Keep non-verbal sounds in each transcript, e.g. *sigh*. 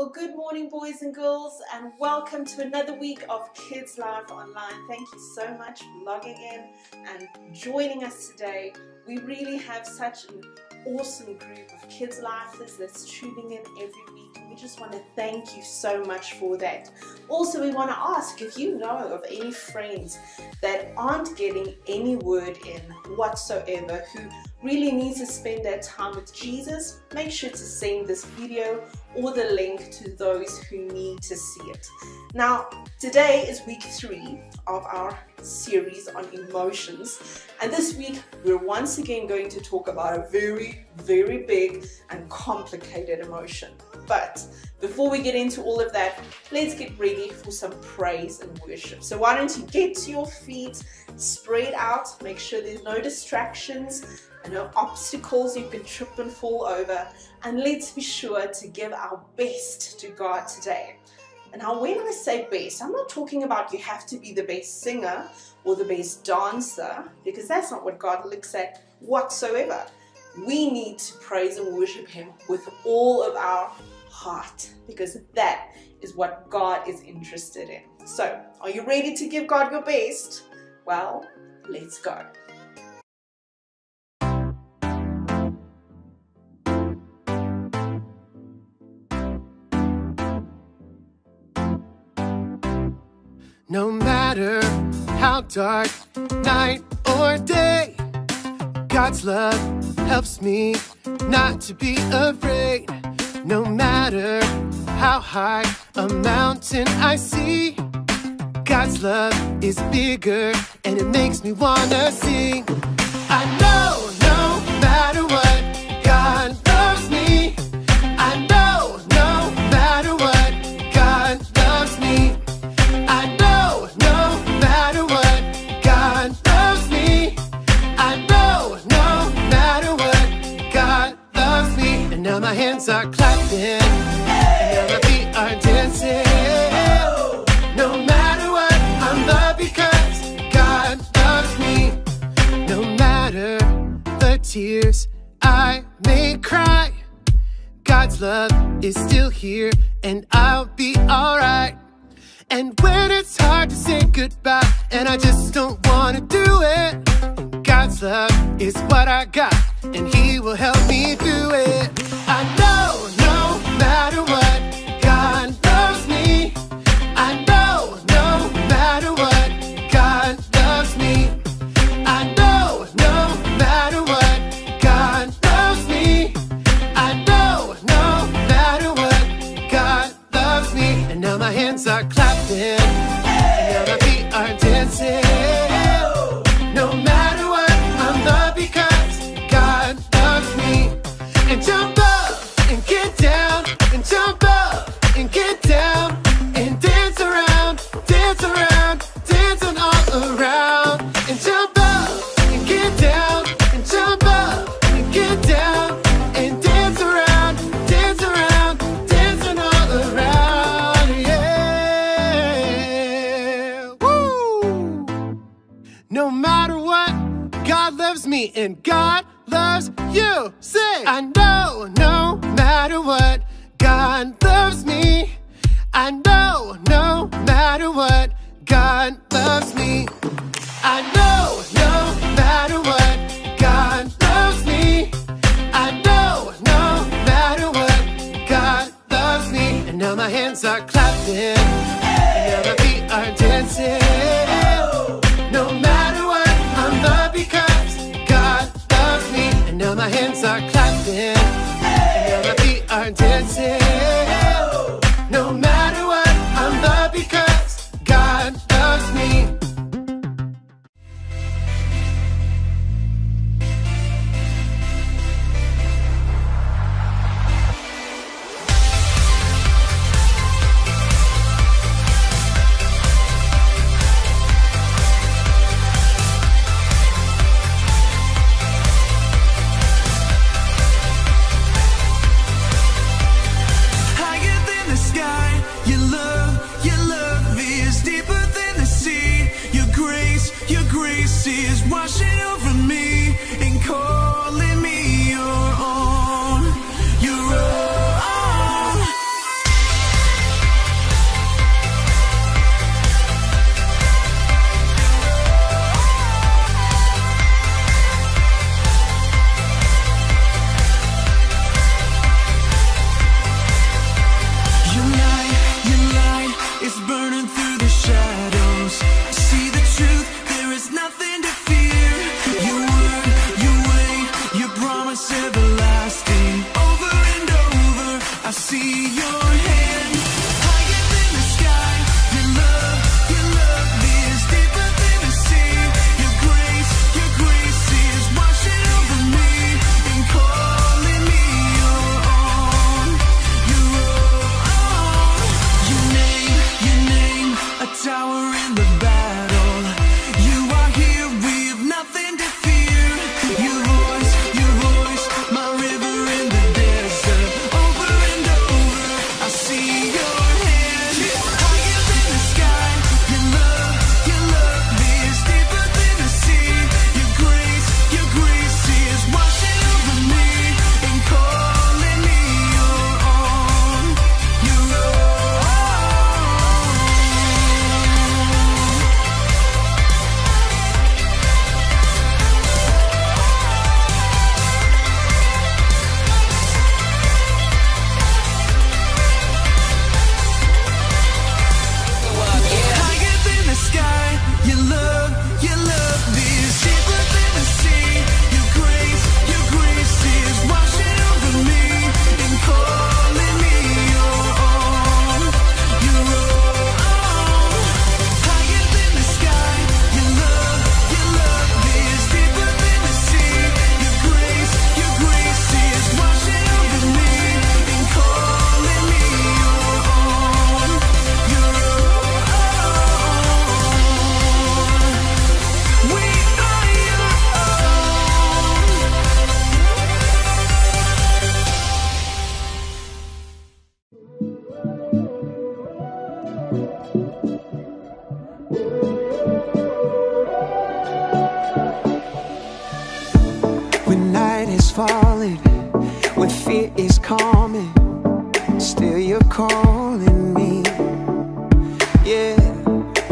Well, good morning, boys and girls, and welcome to another week of Kidzlife Online. Thank you so much for logging in and joining us today. We really have such an awesome group of kids lifers that's tuning in every week we just want to thank you so much for that. Also we want to ask if you know of any friends that aren't getting any word in whatsoever who really need to spend their time with Jesus, make sure to send this video or the link to those who need to see it. Now, today is week three of our series on emotions, and this week we're once again going to talk about a very, very big and complicated emotion. But before we get into all of that, let's get ready for some praise and worship. So, why don't you get to your feet, spread out, make sure there's no distractions And no obstacles you can trip and fall over, and let's be sure to give our best to God today. And now, when I say best, I'm not talking about you have to be the best singer or the best dancer, because that's not what God looks at whatsoever. We need to praise and worship Him with all of our heart, because that is what God is interested in. So, are you ready to give God your best? Well, let's go. Matter how dark, night or day, God's love helps me not to be afraid. No matter how high a mountain I see, God's love is bigger and it makes me wanna sing. I know God's love is still here, and I'll be alright. And when it's hard to say goodbye, and I just don't wanna do it, God's love is what I got, and He will help me through it. I know no matter what, I know no matter what, God loves me. I know is falling, when fear is coming, still you're calling me. Yeah,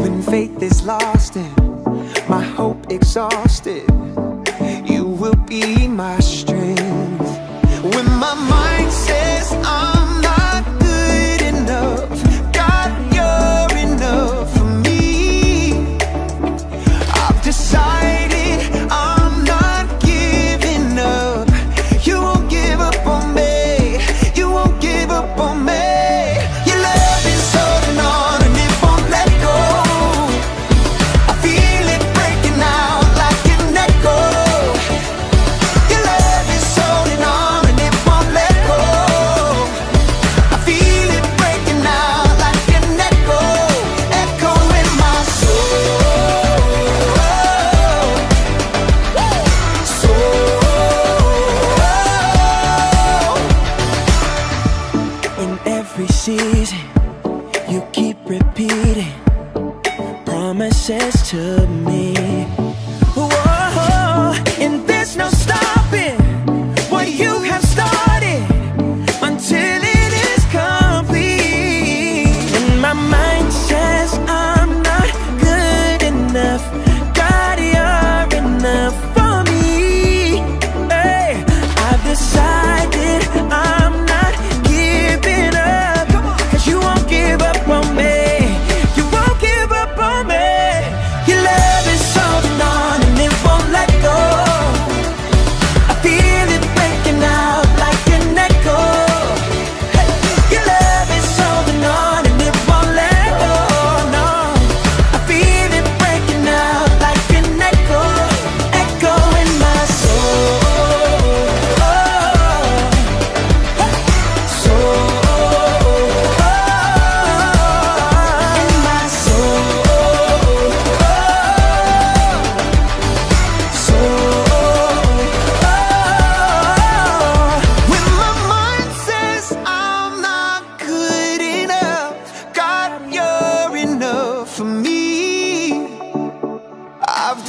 when faith is lost and my hope exhausted, you will be my strength. When my mind says I'm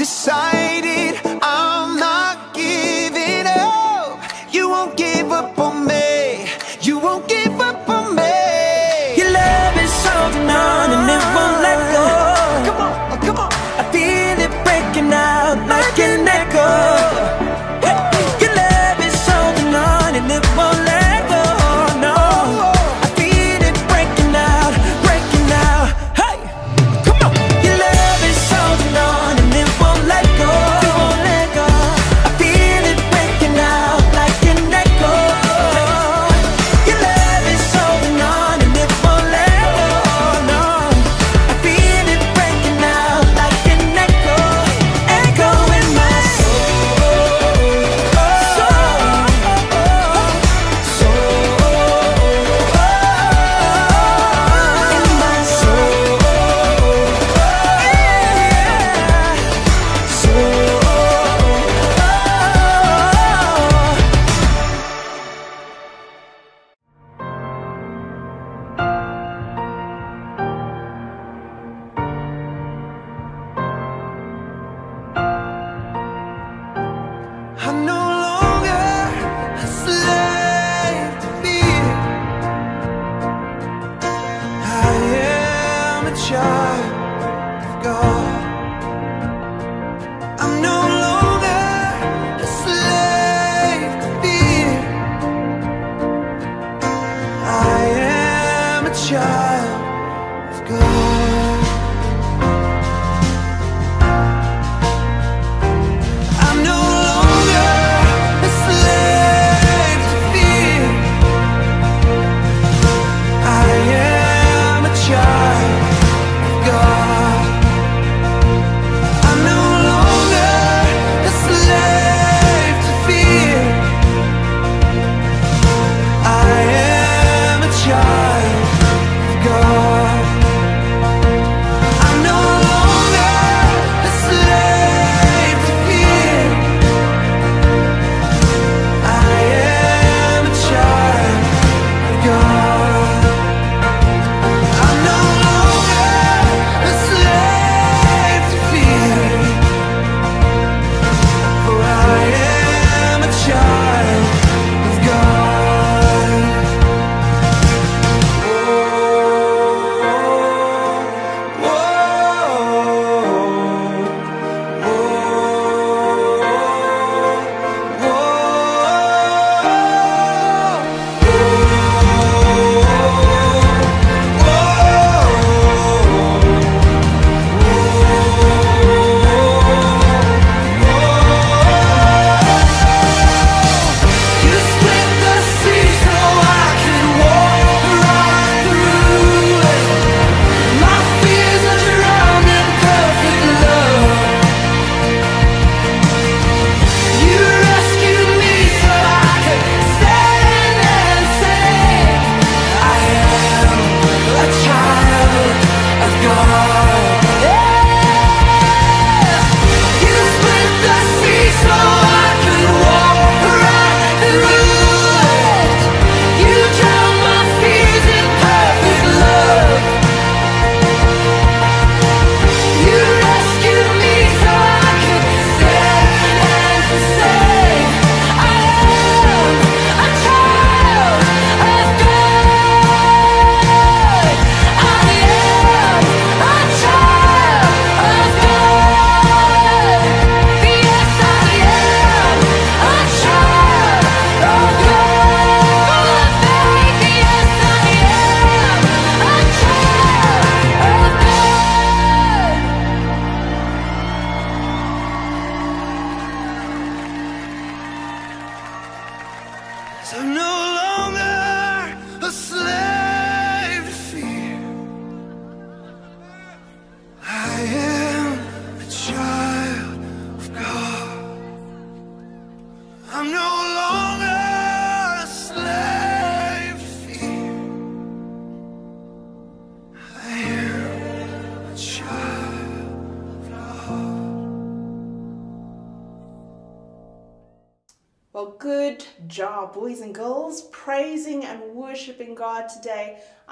decide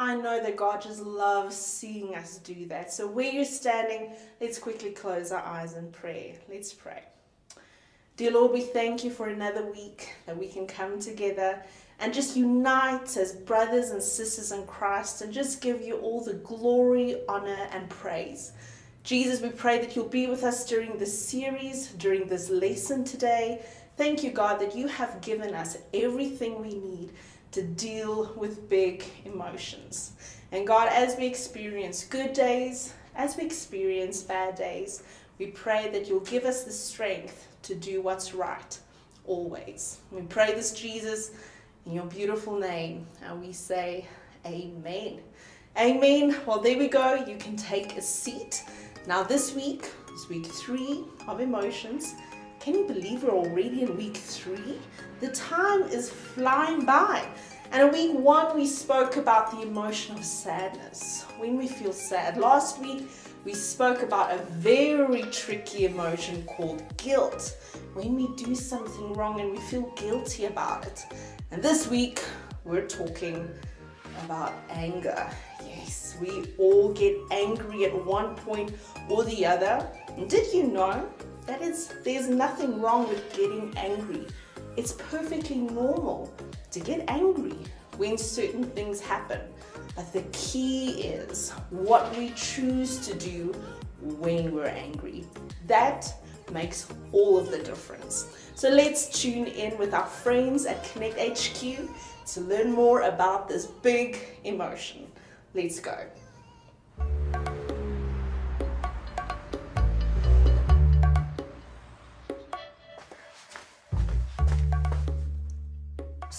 I know that God just loves seeing us do that. So, where you're standing, let's quickly close our eyes and pray. Let's pray. Dear Lord, we thank you for another week that we can come together and just unite as brothers and sisters in Christ and just give you all the glory, honor, and praise. Jesus, we pray that you'll be with us during this series, during this lesson today. Thank you, God, that you have given us everything we need to deal with big emotions. And God, as we experience good days, as we experience bad days, we pray that you'll give us the strength to do what's right always. We pray this, Jesus, in your beautiful name, and we say, Amen. Amen. Well, there we go. You can take a seat. Now, this week is week three of emotions. Can you believe we're already in week three? The time is flying by. And in week one, we spoke about the emotion of sadness, when we feel sad. Last week, we spoke about a very tricky emotion called guilt, when we do something wrong and we feel guilty about it. And this week, we're talking about anger. Yes, we all get angry at one point or the other. And did you know that is, there's nothing wrong with getting angry. It's perfectly normal to get angry when certain things happen. But the key is what we choose to do when we're angry. That makes all of the difference. So let's tune in with our friends at Connect HQ to learn more about this big emotion. Let's go.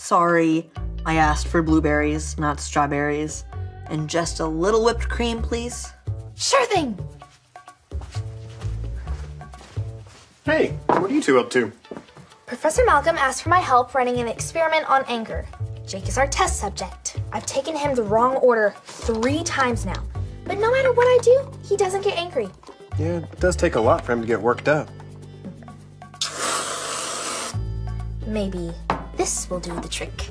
Sorry, I asked for blueberries, not strawberries. And just a little whipped cream, please. Sure thing. Hey, what are you two up to? Professor Malcolm asked for my help running an experiment on anger. Jake is our test subject. I've taken him the wrong order three times now. But no matter what I do, he doesn't get angry. Yeah, it does take a lot for him to get worked up. Maybe this will do the trick.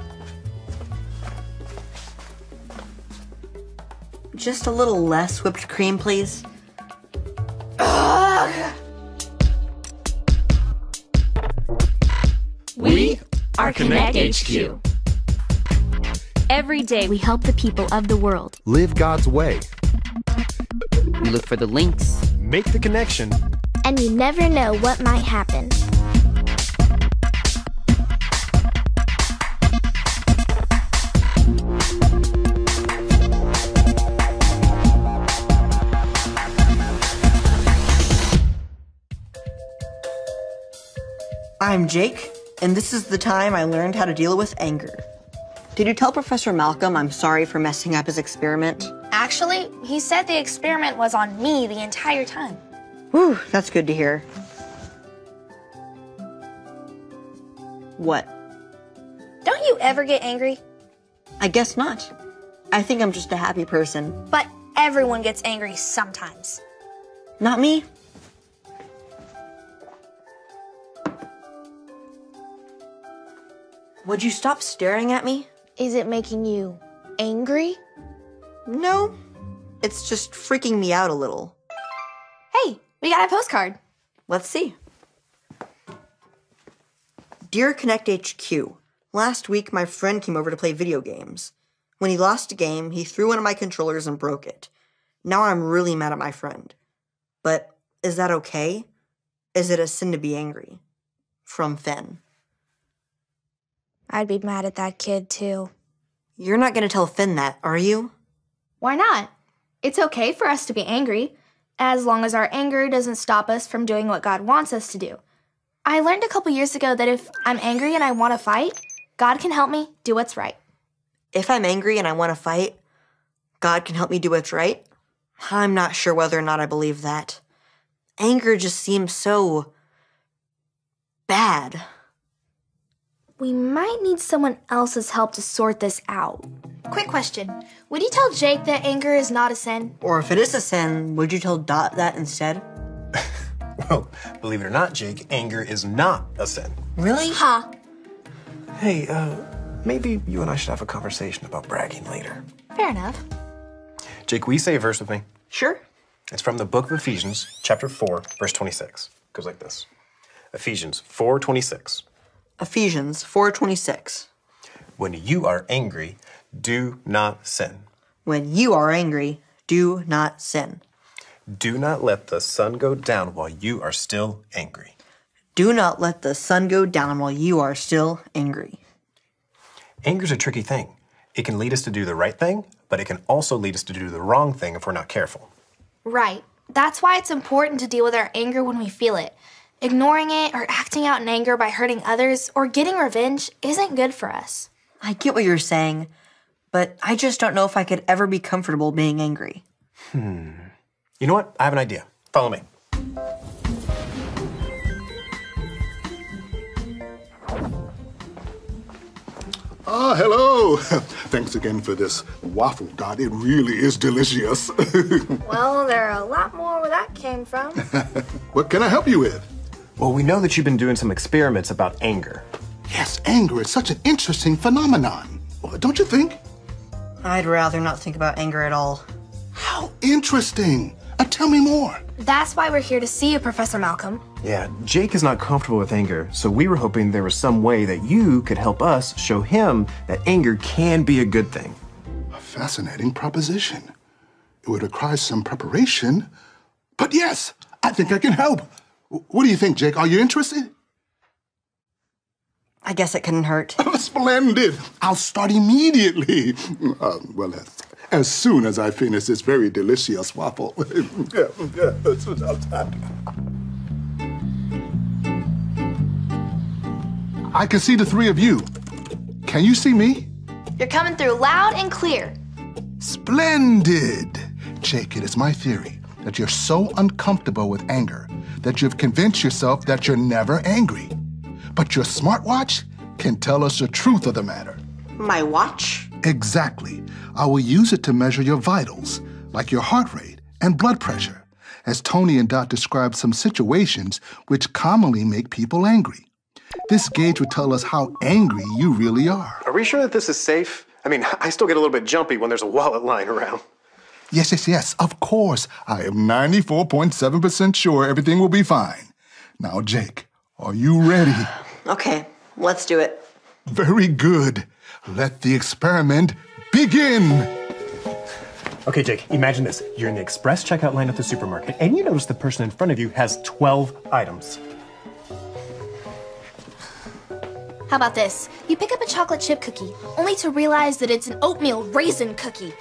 Just a little less whipped cream, please. Ugh! We are Connect HQ. Every day we help the people of the world. Live God's way. We look for the links. Make the connection. And you never know what might happen. I'm Jake, and this is the time I learned how to deal with anger. Did you tell Professor Malcolm I'm sorry for messing up his experiment? Actually, he said the experiment was on me the entire time. Whew, that's good to hear. What? Don't you ever get angry? I guess not. I think I'm just a happy person. But everyone gets angry sometimes. Not me. Would you stop staring at me? Is it making you angry? No. It's just freaking me out a little. Hey, we got a postcard. Let's see. Dear Connect HQ, last week my friend came over to play video games. When he lost a game, he threw one of my controllers and broke it. Now I'm really mad at my friend. But is that okay? Is it a sin to be angry? From Finn. I'd be mad at that kid too. You're not gonna tell Finn that, are you? Why not? It's okay for us to be angry, as long as our anger doesn't stop us from doing what God wants us to do. I learned a couple years ago that if I'm angry and I want to fight, God can help me do what's right. If I'm angry and I wanna fight, God can help me do what's right? I'm not sure whether or not I believe that. Anger just seems so. bad. We might need someone else's help to sort this out. Quick question Would you tell Jake that anger is not a sin? Or if it is a sin, would you tell Dot that instead? *laughs* Well, believe it or not, Jake, anger is not a sin. Really? Huh. Hey, uh, maybe you and I should have a conversation about bragging later. Fair enough. Jake, will you say a verse with me? Sure. It's from the book of Ephesians, chapter 4, verse 26. It goes like this. Ephesians 4:26. Ephesians 4:26. When you are angry, do not sin. When you are angry, do not sin. Do not let the sun go down while you are still angry. Do not let the sun go down while you are still angry. Anger's a tricky thing. It can lead us to do the right thing, but it can also lead us to do the wrong thing if we're not careful. Right. That's why it's important to deal with our anger when we feel it. Ignoring it or acting out in anger by hurting others or getting revenge isn't good for us. I get what you're saying, but I just don't know if I could ever be comfortable being angry. Hmm. You know what? I have an idea. Follow me. Ah, hello. *laughs* Thanks again for this waffle, Dot. It really is delicious. *laughs* Well, there are a lot more where that came from. *laughs* what can I help you with? Well, we know that you've been doing some experiments about anger. Yes, anger is such an interesting phenomenon. Don't you think? I'd rather not think about anger at all. How interesting. Uh, tell me more. That's why we're here to see you, Professor Malcolm. Yeah, Jake is not comfortable with anger, so we were hoping there was some way that you could help us show him that anger can be a good thing. A fascinating proposition. It would require some preparation, But yes, I think I can help. What do you think, Jake? Are you interested? I guess it couldn't hurt. *laughs* Splendid. I'll start immediately. *laughs* Uh, well, as, as soon as I finish this very delicious waffle. yeah, yeah, as *laughs* soon as I- I can see the three of you. Can you see me? You're coming through loud and clear. Splendid. Jake, it is my theory that you're so uncomfortable with anger that you've convinced yourself that you're never angry. But your smartwatch can tell us the truth of the matter. My watch? Exactly. I will use it to measure your vitals, like your heart rate and blood pressure, as Tony and Dot described some situations which commonly make people angry. This gauge would tell us how angry you really are. Are we sure that this is safe? I mean, *laughs* I still get a little bit jumpy when there's a wallet lying around. Yes, yes, yes, of course. I am 94.7% sure everything will be fine. Now, Jake, are you ready? *sighs* Okay, let's do it. Very good. Let the experiment begin. Okay, Jake, imagine this. You're in the express checkout line at the supermarket, and you notice the person in front of you has 12 items. How about this? You pick up a chocolate chip cookie, only to realize that it's an oatmeal raisin cookie.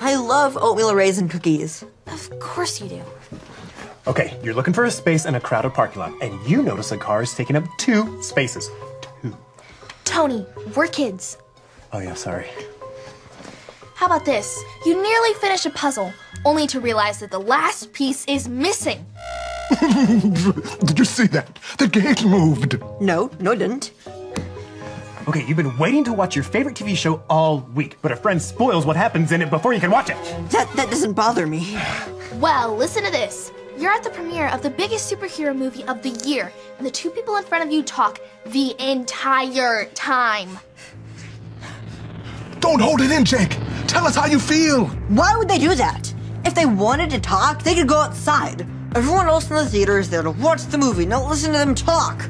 I love oatmeal raisin cookies. Of course you do. Okay, you're looking for a space in a crowded parking lot, and you notice a car is taking up two spaces. Two. Tony, we're kids. Oh, yeah, sorry. How about this? You nearly finish a puzzle, only to realize that the last piece is missing. *laughs* Did you see that? The gate moved. No, no, it didn't. Okay, you've been waiting to watch your favorite TV show all week, but a friend spoils what happens in it before you can watch it. That that doesn't bother me. Well, listen to this. You're at the premiere of the biggest superhero movie of the year, and the two people in front of you talk the entire time. Don't hold it in, Jake. Tell us how you feel. Why would they do that? If they wanted to talk, they could go outside. Everyone else in the theater is there to watch the movie, not listen to them talk.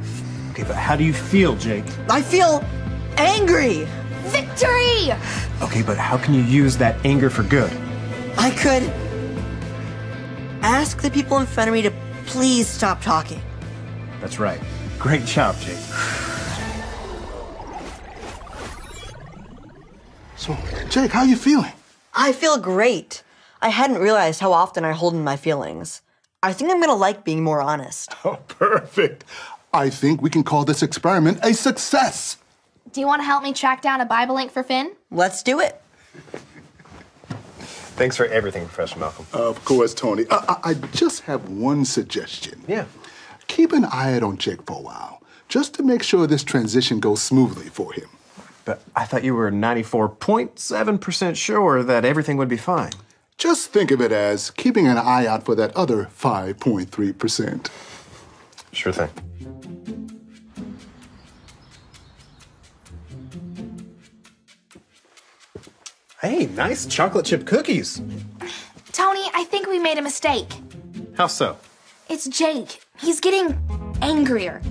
Okay, but how do you feel, Jake? I feel angry. Victory! Okay, but how can you use that anger for good? I could ask the people in front of me to please stop talking. That's right. Great job, Jake. So, Jake, how are you feeling? I feel great. I hadn't realized how often I hold in my feelings. I think I'm gonna like being more honest. *laughs* Oh, perfect. I think we can call this experiment a success. Do you want to help me track down a Bible link for Finn? Let's do it. Thanks for everything, Professor Malcolm. Of course, Tony. I, I, I just have one suggestion. Yeah. Keep an eye out on Jake for a while, just to make sure this transition goes smoothly for him. But I thought you were 94.7% sure that everything would be fine. Just think of it as keeping an eye out for that other 5.3%. Sure thing. Nice chocolate chip cookies. Tony, I think we made a mistake. How so? It's Jake. He's getting angrier.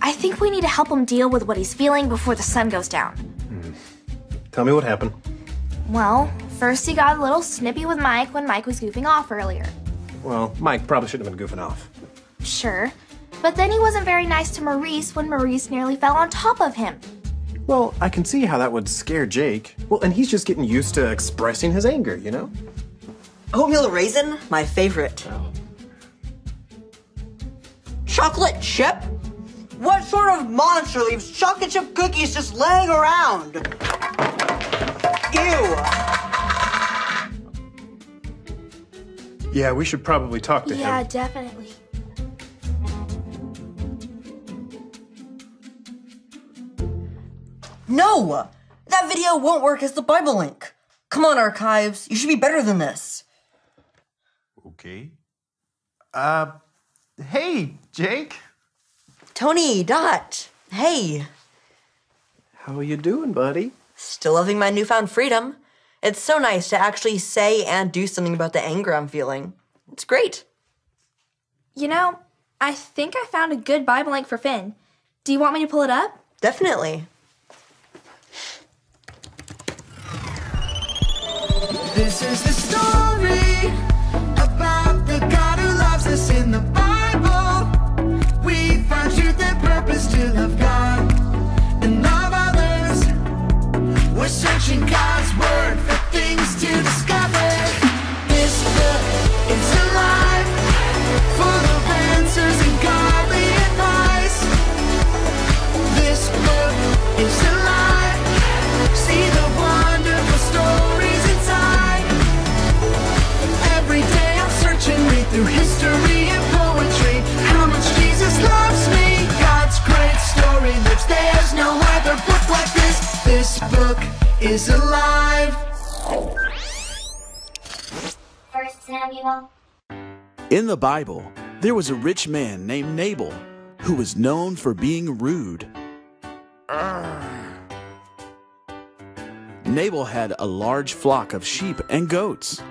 I think we need to help him deal with what he's feeling before the sun goes down. Hmm. Tell me what happened. Well, first he got a little snippy with Mike when Mike was goofing off earlier. Well, Mike probably shouldn't have been goofing off. Sure. But then he wasn't very nice to Maurice when Maurice nearly fell on top of him. Well, I can see how that would scare Jake. Well, and he's just getting used to expressing his anger, you know? Oatmeal raisin, my favorite. Chocolate chip? What sort of monster leaves chocolate chip cookies just laying around? Ew. Yeah, we should probably talk to Yeah, him. Yeah, definitely. No! That video won't work as the Bible link. Come on, Archives. You should be better than this. Okay. Uh, hey, Jake. Tony, Dot. Hey. How are you doing, buddy? Still loving my newfound freedom. It's so nice to actually say and do something about the anger I'm feeling. It's great. You know, I think I found a good Bible link for Finn. Do you want me to pull it up? Definitely. This is the story about the God who loves us in the Bible. We find truth and purpose to love God and love others. We're searching God's word. This book is alive. First Samuel. In the Bible, there was a rich man named Nabal who was known for being rude. Nabal had a large flock of sheep and goats,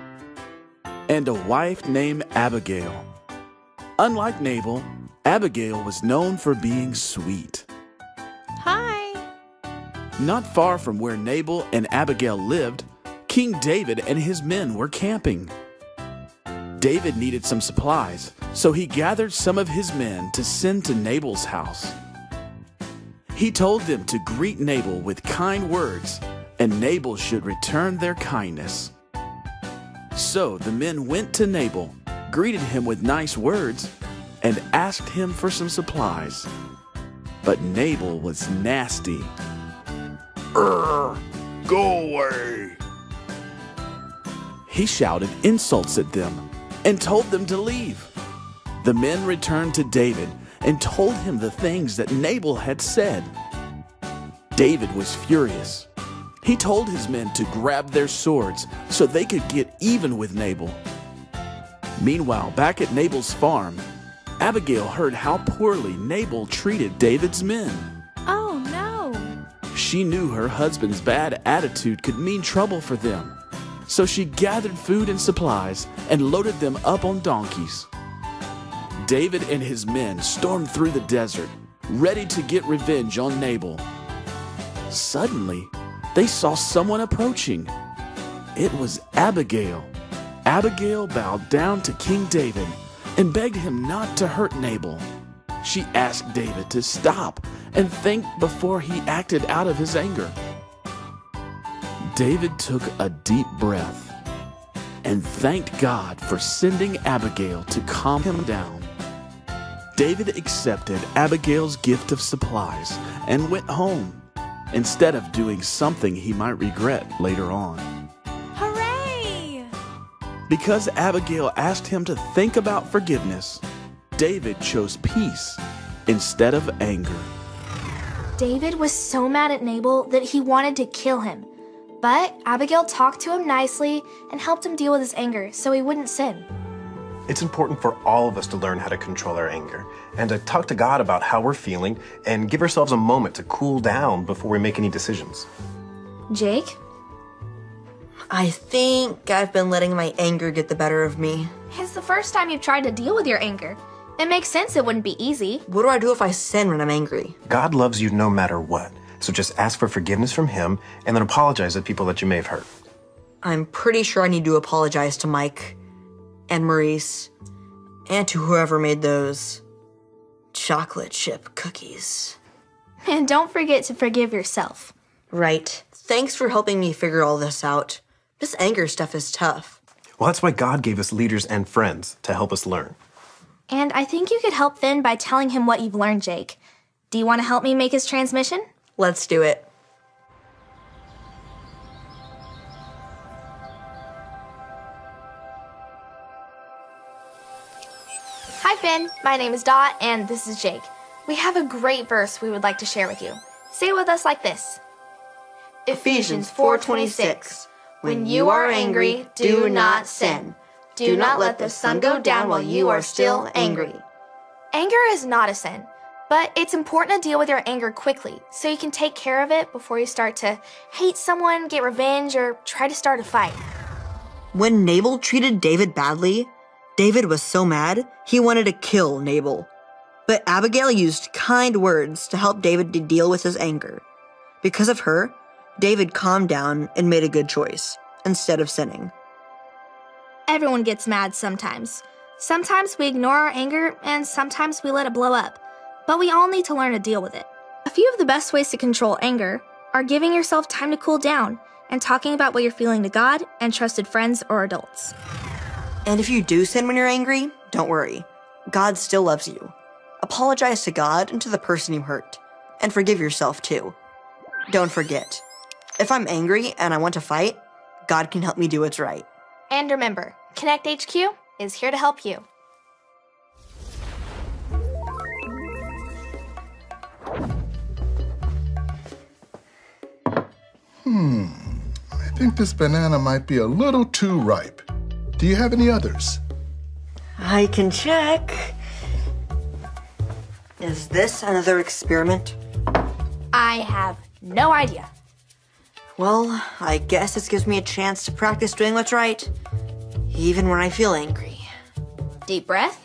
and a wife named Abigail. Unlike Nabal, Abigail was known for being sweet. Hi. Not far from where Nabal and Abigail lived, King David and his men were camping. David needed some supplies, so he gathered some of his men to send to Nabal's house. He told them to greet Nabal with kind words, and Nabal should return their kindness. So the men went to Nabal, greeted him with nice words, and asked him for some supplies. But Nabal was nasty. Go away. He shouted insults at them and told them to leave. The men returned to David and told him the things that Nabal had said. David was furious. He told his men to grab their swords so they could get even with Nabal. Meanwhile, back at Nabal's farm, Abigail heard how poorly Nabal treated David's men. She knew her husband's bad attitude could mean trouble for them. So she gathered food and supplies and loaded them up on donkeys. David and his men stormed through the desert, ready to get revenge on Nabal. Suddenly, they saw someone approaching. It was Abigail. Abigail bowed down to King David and begged him not to hurt Nabal. She asked David to stop and think before he acted out of his anger. David took a deep breath and thanked God for sending Abigail to calm him down. David accepted Abigail's gift of supplies and went home instead of doing something he might regret later on. Hooray! Because Abigail asked him to think about forgiveness, David chose peace instead of anger. David was so mad at Nabal that he wanted to kill him. But Abigail talked to him nicely and helped him deal with his anger so he wouldn't sin. It's important for all of us to learn how to control our anger and to talk to God about how we're feeling and give ourselves a moment to cool down before we make any decisions. Jake? I think I've been letting my anger get the better of me. It's the first time you've tried to deal with your anger. It makes sense it wouldn't be easy. What do I do if I sin when I'm angry? God loves you no matter what. So just ask for forgiveness from Him and then apologize to people that you may have hurt. I'm pretty sure I need to apologize to Mike and Maurice and to whoever made those chocolate chip cookies. *laughs* And don't forget to forgive yourself. Right. Thanks for helping me figure all this out. This anger stuff is tough. Well, that's why God gave us leaders and friends to help us learn. And I think you could help Finn by telling him what you've learned, Jake. Do you want to help me make his transmission? Let's do it. Hi, Finn. My name is Dot, and this is Jake. We have a great verse we would like to share with you. Say it with us like this Ephesians 4:26. When you are angry, do not sin. Do not let the sun go down while you are still angry. Anger is not a sin, but it's important to deal with your anger quickly so you can take care of it before you start to hate someone, get revenge, or try to start a fight. When Nabal treated David badly, David was so mad he wanted to kill Nabal. But Abigail used kind words to help David to deal with his anger. Because of her, David calmed down and made a good choice instead of sinning. Everyone gets mad sometimes. Sometimes we ignore our anger, and sometimes we let it blow up. But we all need to learn to deal with it. A few of the best ways to control anger are giving yourself time to cool down, and talking about what you're feeling to God and trusted friends or adults. And if you do sin when you're angry, don't worry. God still loves you. Apologize to God and to the person you hurt. And forgive yourself too. Don't forget, if I'm angry and I want to fight, God can help me do what's right. And remember, Connect HQ is here to help you. Hmm, I think this banana might be a little too ripe. Do you have any others? I can check. Is this another experiment? I have no idea. Well, I guess this gives me a chance to practice doing what's right, even when I feel angry. Deep breath.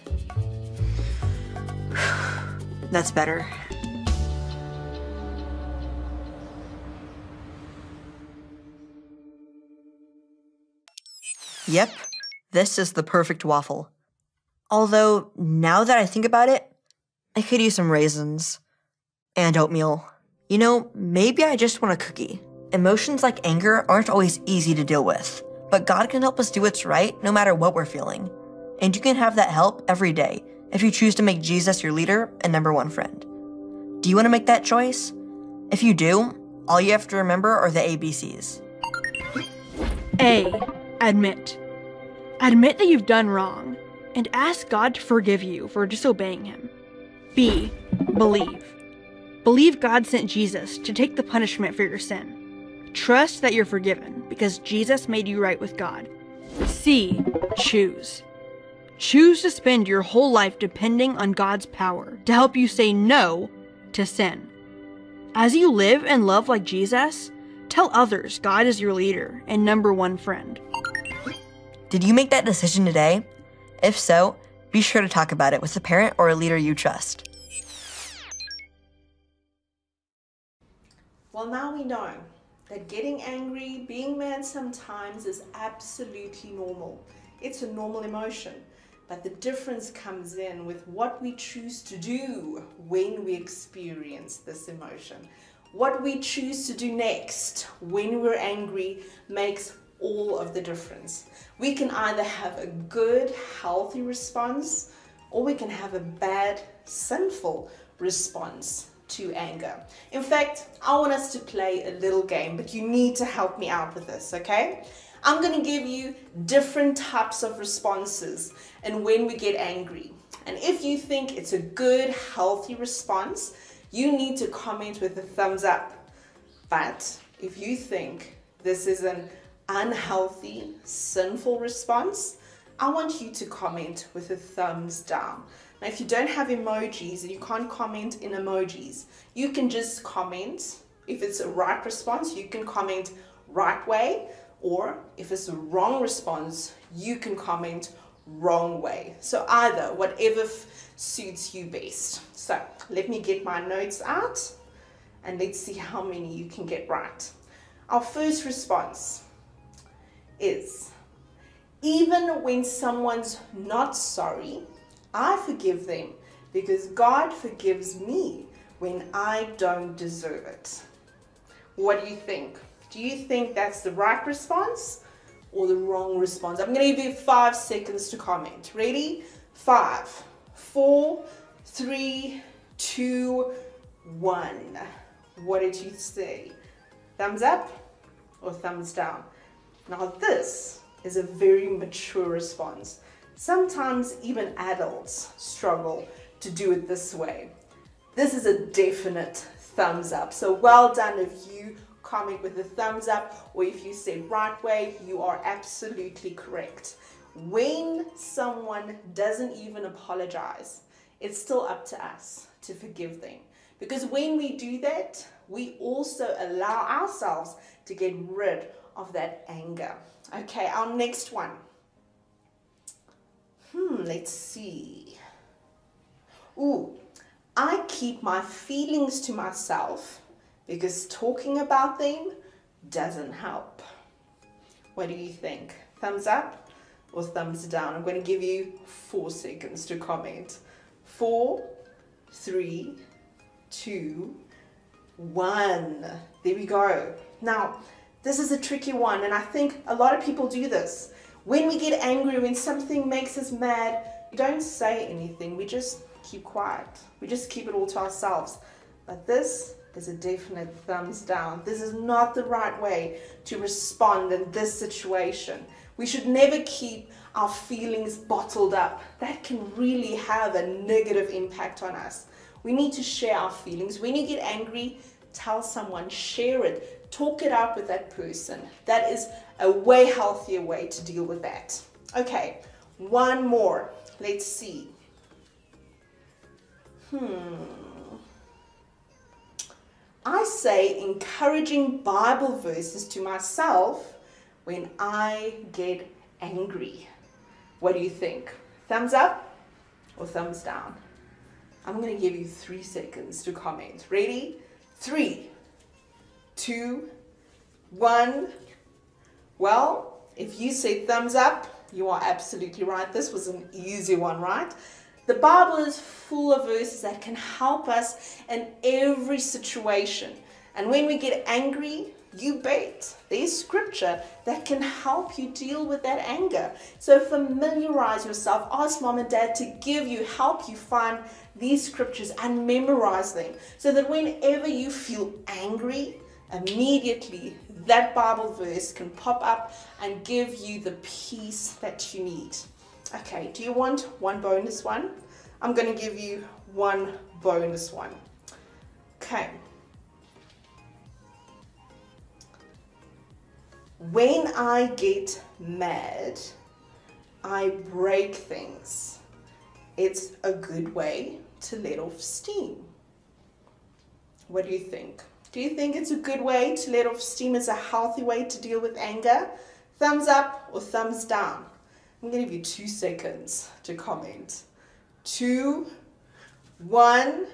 *sighs* That's better. Yep, this is the perfect waffle. Although, now that I think about it, I could use some raisins and oatmeal. You know, maybe I just want a cookie. Emotions like anger aren't always easy to deal with, but God can help us do what's right no matter what we're feeling. And you can have that help every day if you choose to make Jesus your leader and number one friend. Do you want to make that choice? If you do, all you have to remember are the ABCs. A. Admit. Admit that you've done wrong and ask God to forgive you for disobeying Him. B. Believe. Believe God sent Jesus to take the punishment for your sin. Trust that you're forgiven because Jesus made you right with God. C. Choose. Choose to spend your whole life depending on God's power to help you say no to sin. As you live and love like Jesus, tell others God is your leader and number one friend. Did you make that decision today? If so, be sure to talk about it with a parent or a leader you trust. Well, now we know that getting angry, being mad sometimes is absolutely normal. It's a normal emotion. But the difference comes in with what we choose to do when we experience this emotion. What we choose to do next when we're angry makes all of the difference. We can either have a good, healthy response, or we can have a bad, sinful response to anger. In fact, I want us to play a little game, but you need to help me out with this, okay? I'm to give you different types of responses and when we get angry. And if you think it's a good, healthy response, you need to comment with a thumbs up. But if you think this is an unhealthy, sinful response, I want you to comment with a thumbs down. Now, if you don't have emojis and you can't comment in emojis, you can just comment. If it's a right response, you can comment right way. Or if it's a wrong response, you can comment wrong way. So either, whatever suits you best. So let me get my notes out and let's see how many you can get right. Our first response is, even when someone's not sorry, I forgive them because God forgives me when I don't deserve it. What do you think? Do you think that's the right response or the wrong response? I'm going to give you five seconds to comment. Ready? Five, four, three, two, one. What did you say? Thumbs up or thumbs down? Now, this is a very mature response. Sometimes even adults struggle to do it this way. This is a definite thumbs up. So well done if you comment with a thumbs up or if you say right way, you are absolutely correct. When someone doesn't even apologize, it's still up to us to forgive them. Because when we do that, we also allow ourselves to get rid of that anger. Okay, our next one. Hmm, let's see. Ooh, I keep my feelings to myself because talking about them doesn't help. What do you think? Thumbs up or thumbs down? I'm going to give you four seconds to comment. Four, three, two, one. There we go. Now, This is a tricky one, and I think a lot of people do this. When we get angry, when something makes us mad, we don't say anything. We just keep quiet. We just keep it all to ourselves. But this is a definite thumbs down. This is not the right way to respond in this situation. We should never keep our feelings bottled up. That can really have a negative impact on us. We need to share our feelings. When you get angry, tell someone, share it, talk it out with that person. That is a way healthier way to deal with that. Okay, one more. Let's see. Hmm. I say encouraging Bible verses to myself when I get angry. What do you think? Thumbs up or thumbs down? I'm going to give you three seconds to comment. Ready? Three, two, one. Well, if you say thumbs up, you are absolutely right. This was an easy one, right? The Bible is full of verses that can help us in every situation. And when we get angry, you bet there's scripture that can help you deal with that anger. So familiarize yourself. Ask mom and dad to give you, help you find these scriptures and memorize them so that whenever you feel angry, immediately that Bible verse can pop up and give you the peace that you need. Okay, do you want one bonus one? I'm going to give you one bonus one. Okay. When I get mad, I break things. It's a good way to let off steam. What do you think? Do you think it's a good way to let off steam? Is a healthy way to deal with anger? Thumbs up or thumbs down? I'm going to give you two seconds to comment. Two, one,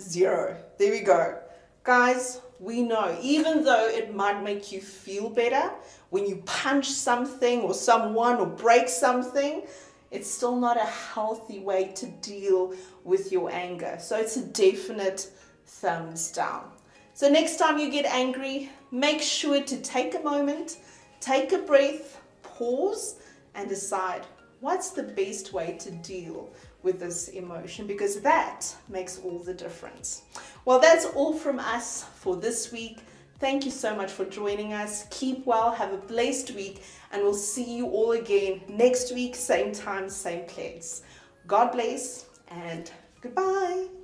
zero. There we go. Guys, we know, even though it might make you feel better when you punch something or someone or break something, it's still not a healthy way to deal with your anger. So it's a definite thumbs down. So next time you get angry, make sure to take a moment, take a breath, pause, and decide what's the best way to deal with this emotion because that makes all the difference. Well, that's all from us for this week. Thank you so much for joining us. Keep well, have a blessed week, and we'll see you all again next week, same time, same place. God bless, and goodbye.